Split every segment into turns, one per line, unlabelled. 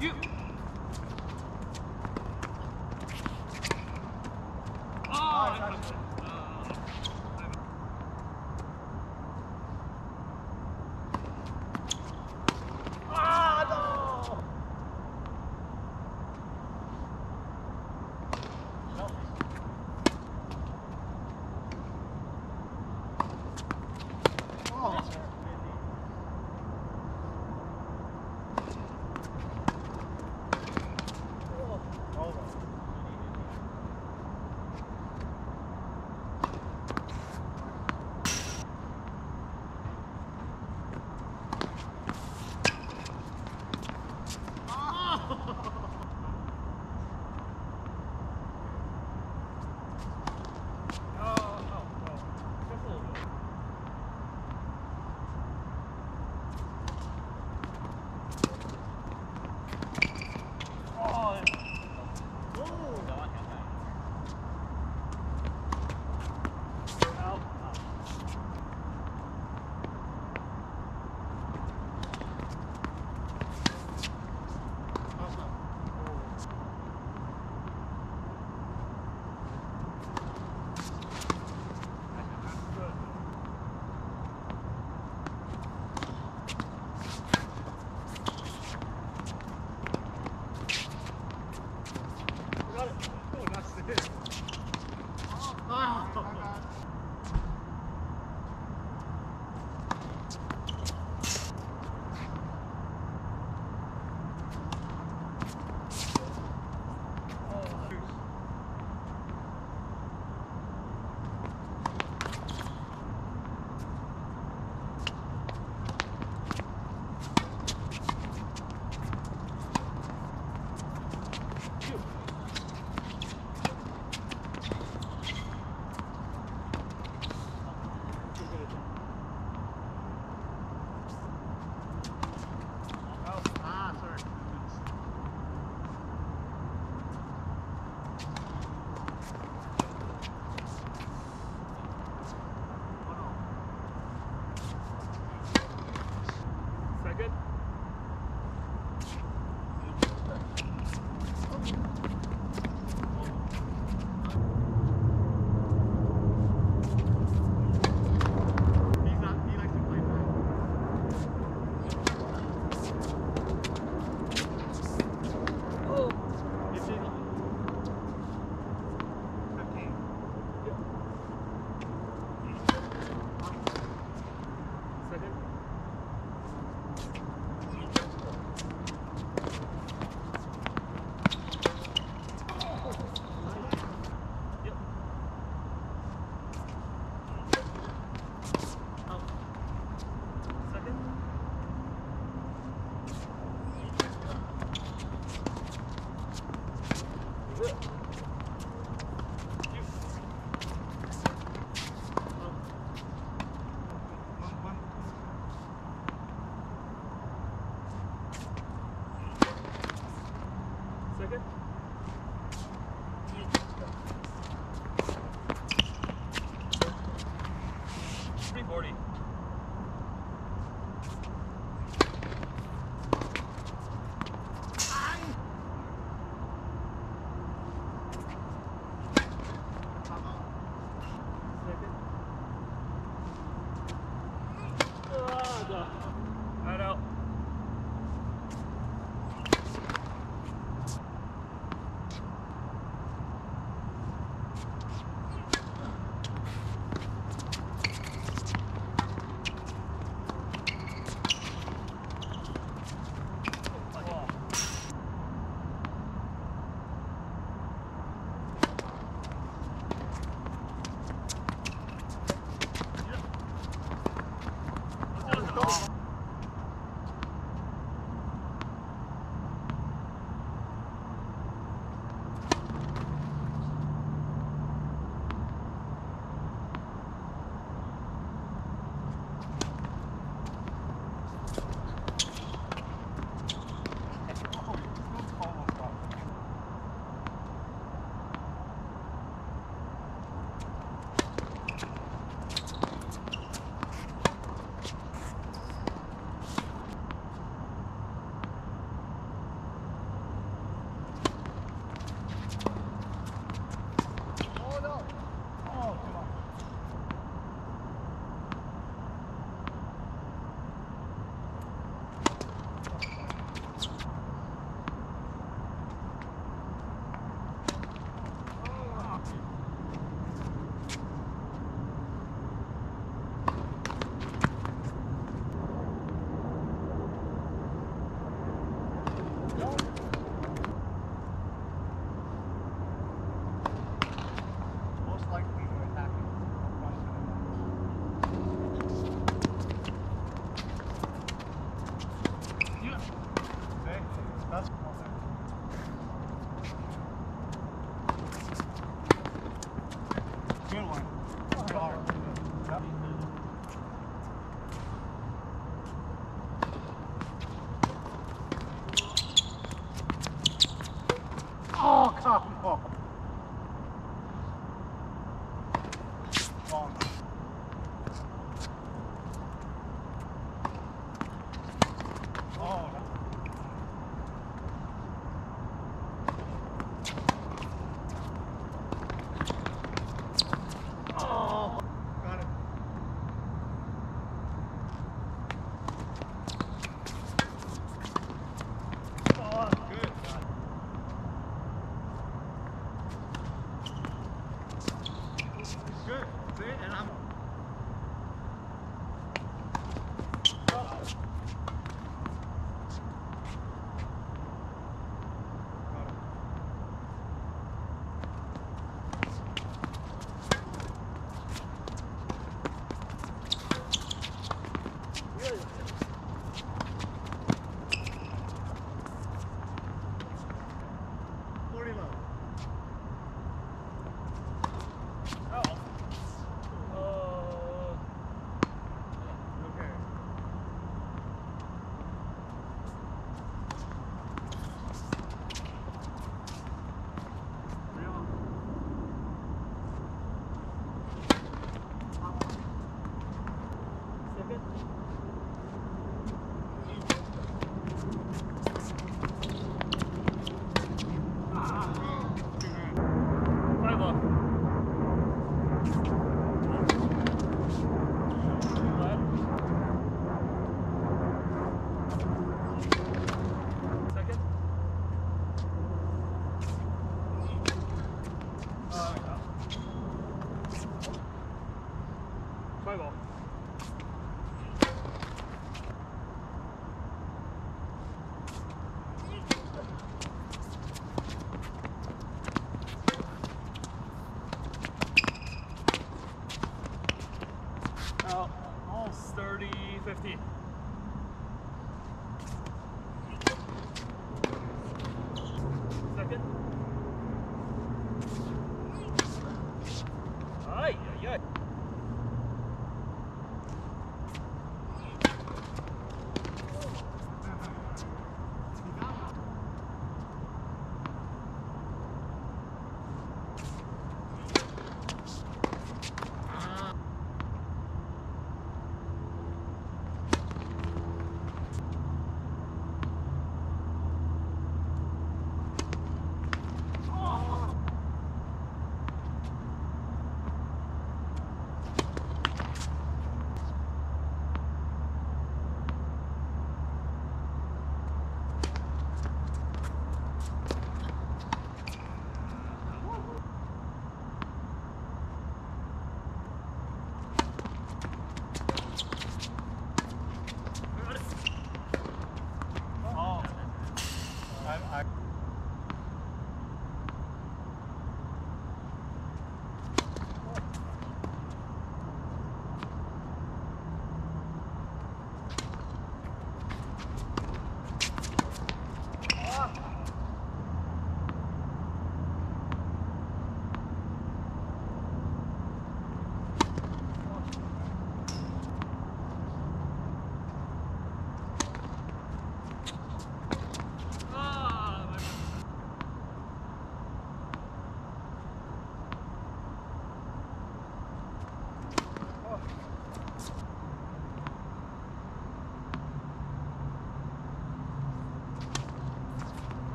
You.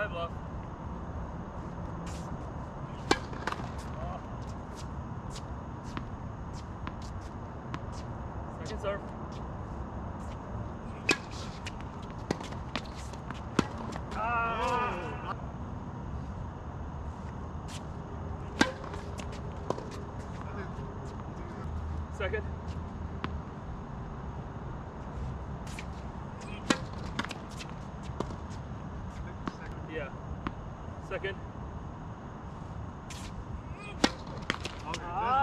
High bluff. Oh.
Second serve.
Oh,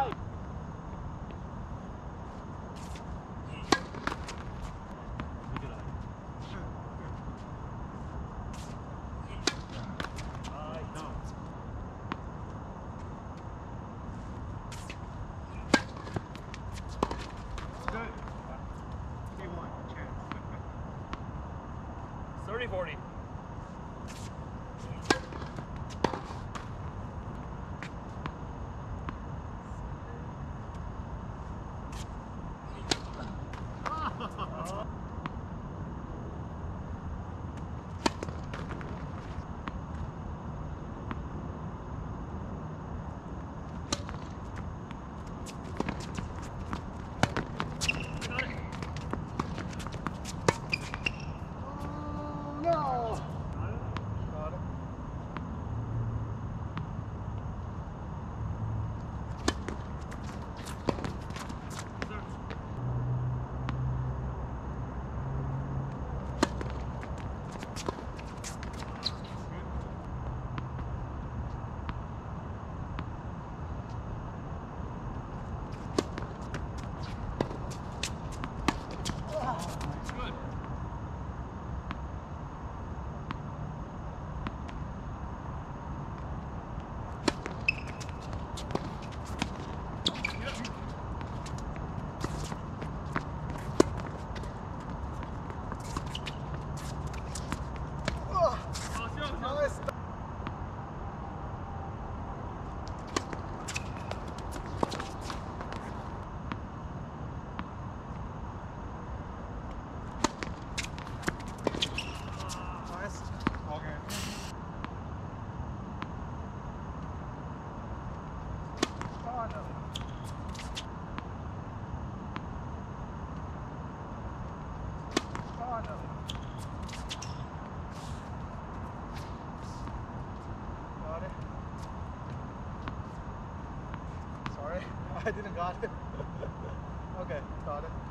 I didn't got it. okay, got it.